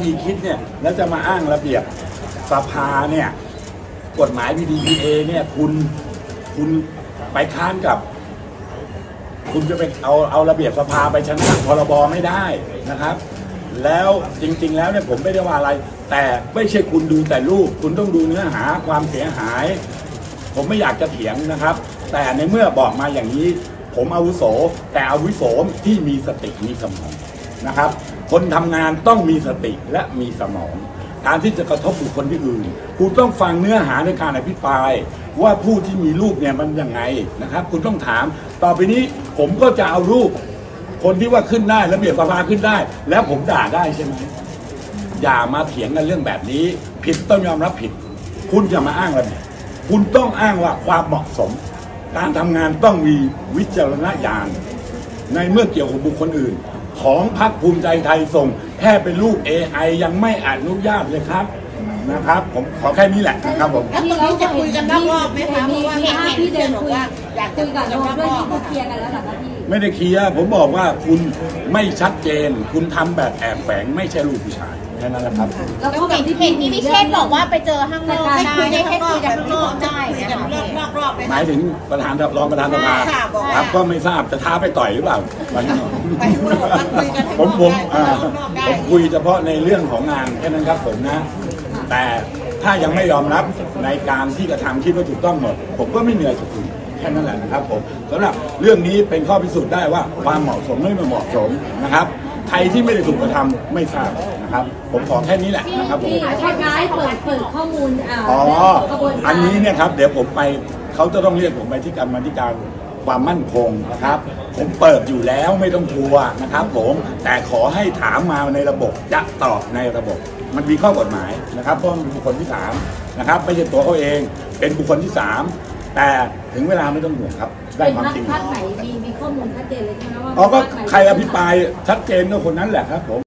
ธีคิดเนี่ยแล้วจะมาอ้างระเบียบสภาเนี่ยกฎหมาย PDPA เนี่ยคุณคุณไปค้านกับ คุณจะไปเอาเอาระเบียบสภาไปชนะพรบไม่ได้นะครับ แล้วจริง ๆ แล้วเนี่ยผมไม่ได้ว่าอะไร แต่ไม่ใช่คุณดูแต่รูปคุณต้องดูเนื้อหาความเสียหาย ผมไม่อยากจะเถียงนะครับ แต่ในเมื่อบอกมาอย่างนี้ ผมอาวุโส แต่อาวุโสที่มีสติมีสมองนะครับ คนทำงานต้องมีสติและมีสมอง การที่จะกระทบบุคคลที่อื่น คุณต้องฟังเนื้อหาในการอภิปราย ว่าผู้ที่มีรูปเนี่ยมันยังไงนะครับ คุณต้องถาม ต่อไปนี้ผมก็จะเอารูป คนที่ว่าขึ้นได้ระเบียบสภาขึ้นได้ แล้วผมด่าได้ใช่ไหมอย่ามาเถียงกันเรื่องแบบนี้ ผิดต้องยอมรับผิด คุณจะมาอ้างอะไรคุณต้องอ้างว่าความเหมาะสม การทำงานต้องมีวิจารณญาณในเมื่อเกี่ยวกับบุคคลอื่น ของพรรคภูมิใจไทยส่ง แค่เป็นรูป AI ยังไม่อนุญาตเลยครับนะครับ ผมขอแค่นี้แหละนะครับผม แล้วตรงนี้จะคุยกันนอกรอบไหมคะเพราะว่ามีเห็นภาพเห็นที่เดิเพื่อนนบอกคุยว่าอยากคุจะยคุกับยกันโรนอกด้วยรอบที่อะเคลียค่ะร์กันแล้วเหรอคะพี่ ไม่ได้เคลียร์ผมบอกว่าคุณไม่ชัดเจน คุณทำแบบแอบแฝงไม่ใช่ลูกผู้ชาย แค่นั้นแหละครับ แล้วแล้วก็แบเห็บนที่เห็นที่พี่เชษฐ์บอกว่าไปเจอข้างนอกให้ได้คุยกันให้ข้างนคุอยกกักันนข้างนอกจะได้คุยกันนะคะเรื่องนอกรอบไหมหมายถึงประธานรองประธานสภาค่ะบอกว่าครับก็ไม่ทราบจะท้าไปต่อยหรือเปล่าวันนี้ไปพูดบอกว่าคุยกันผมผมข้างอ่านอกได้ข้างนอกได้ผมคุยเฉพาะในเรื่องของงานแค่นั้นครับผมนะ แต่ถ้ายังไม่ยอมรับในการที่กระทำคิดว่าถูกต้องหมด ผมก็ไม่เหนื่อยกับคุณแค่นั้นแหละนะครับผมสำหรับเรื่องนี้เป็นข้อพิสูจน์ได้ว่าความเหมาะสมไม่เหมาะสมนะครับ ใครที่ไม่ได้ถูกกระทำไม่ทราบนะครับ ผมขอแค่นี้แหละนะครับผมพี่คนร้ายเปิดเปิดข้อมูลอ่าอ๋อกระบวนการอันนี้เนี่ยครับ เดี๋ยวผมไปเขาจะต้องเรียกผมไปที่กรรมาธิการความมั่นคงนะครับ ผมเปิดอยู่แล้วไม่ต้องกลัวนะครับ ผมแต่ขอให้ถามมาในระบบจะตอบในระบบ มันมีข้อกฎหมายนะครับเพราะมันเป็นบุคคลที่สามนะครับไม่ใช่ตัวเขาเอง เป็นบุคคลที่สาม แต่ถึงเวลาไม่ต้องห่วงครับ ได้เป็นความพักจริงพักไหนมีมีข้อมูลชัดเจนเลยใช่ไหมว่าอ๋อก็พรรคไหนใครอภิปรายชัดเจนก็คนนั้นแหละครับผม